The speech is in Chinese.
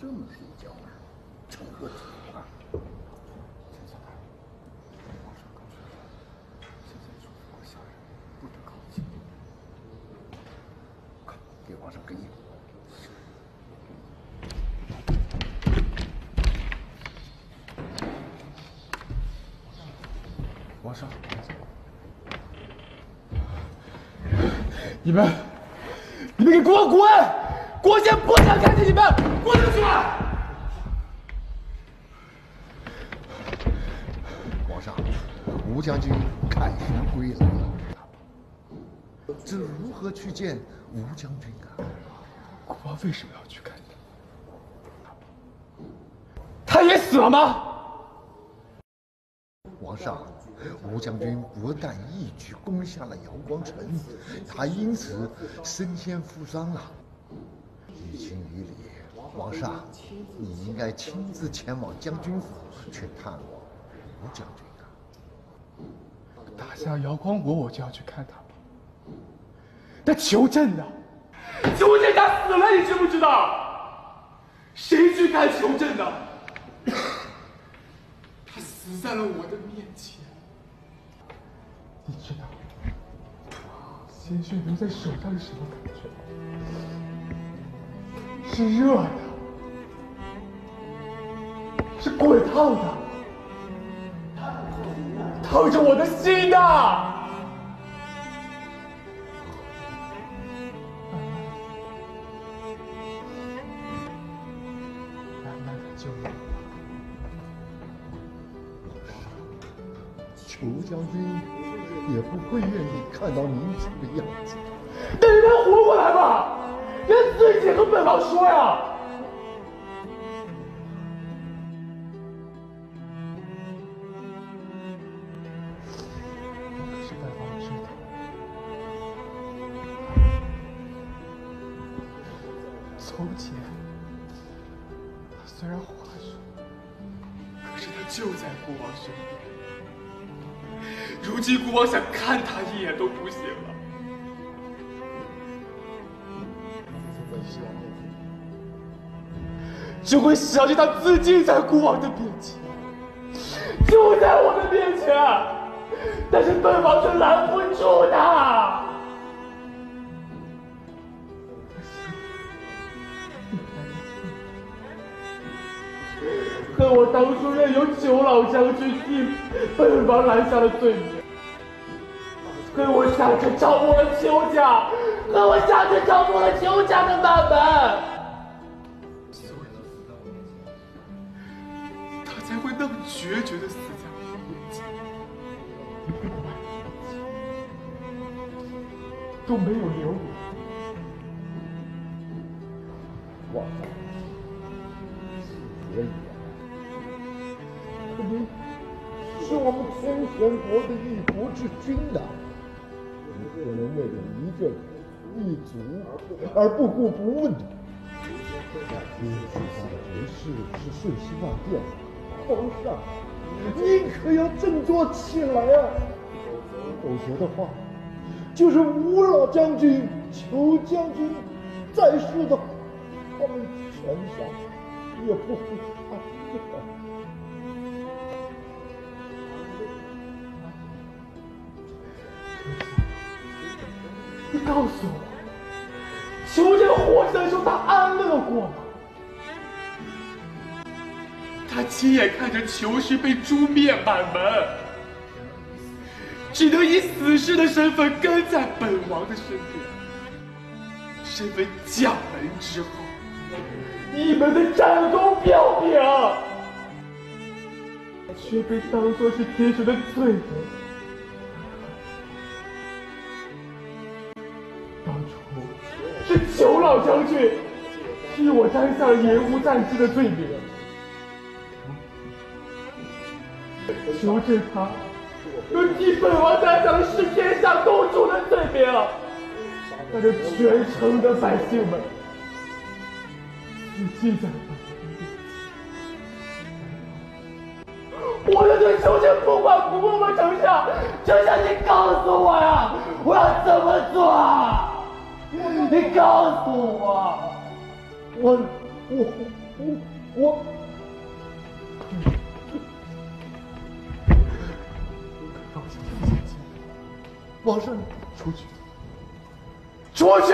这么睡觉呢？成何体统啊！快给皇上更衣。皇上，你们，你们给国王滚！国贤不想看见你们，滚出去！皇上，吴将军凯旋归来了，这如何去见吴将军啊？国王为什么要去看他？他也死了吗？皇上，吴将军不但一举攻下了瑶光城，还因此身先负伤了。于情于理，皇上，你应该亲自前往将军府去探望吴将军啊。打下瑶光国，我就要去看他。那裘振呢？求朕他死了，你知不知道？谁去看求朕呢？他死在了我的面前。你知道鲜血流在手上是什么感觉吗？是热的，是滚烫的，烫着我的心呐！慢慢的就有了。裘将军也不会愿意看到您这个样子。但是能活过来吗？连自己都本王说呀！可是本王知道，从前他虽然话说，可是他就在孤王身边。如今孤王想看他一眼都不行了。就会想起他自己在孤王的面前，就在我的面前，但是本王却拦不住他。恨我当初任由九老将军替本王拦下了罪名，恨我下旨招募了裘家，恨我下旨招破了邱家的满门。他才会那么决绝的死在我的面前，都没有留我。皇上，可以啊。可您是我们天玄国的一国之君呐，你不能为了一个一族而不顾不问。您许下的绝事是瞬息万变，皇上，您可要振作起来啊！否则的话，就是吴老将军、裘将军在世的话，他们全家也不会安乐。你告诉我，裘振活着的时候他安乐过吗？他亲眼看着裘氏被诛灭满门，只能以死士的身份跟在本王的身边。身为将门之后，你们的战功彪炳，却被当作是天神的罪人。替我担下了延误战机的罪名，求求他能替本王担下了弑天下公主的罪名，带着全城的百姓们死尽在本王的面前。我要对裘振不管不顾吗，丞相？丞相，你告诉我呀，我要怎么做？你告诉我。我我我我，出去。出去！